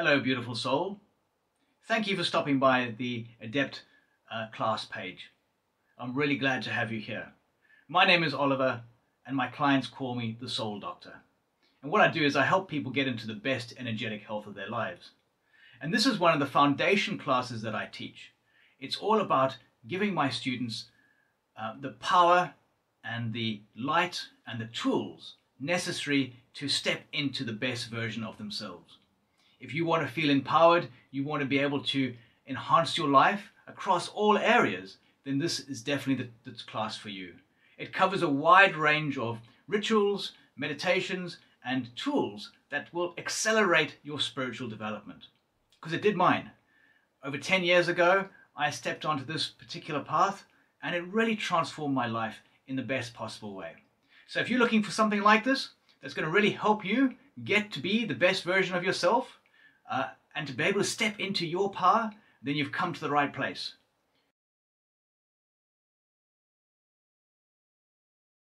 Hello, beautiful soul. Thank you for stopping by the Adept uh, class page. I'm really glad to have you here. My name is Oliver, and my clients call me the Soul Doctor. And what I do is I help people get into the best energetic health of their lives. And this is one of the foundation classes that I teach. It's all about giving my students uh, the power and the light and the tools necessary to step into the best version of themselves. If you want to feel empowered, you want to be able to enhance your life across all areas, then this is definitely the, the class for you. It covers a wide range of rituals, meditations, and tools that will accelerate your spiritual development. Because it did mine. Over 10 years ago, I stepped onto this particular path and it really transformed my life in the best possible way. So if you're looking for something like this, that's going to really help you get to be the best version of yourself uh, and to be able to step into your power, then you've come to the right place.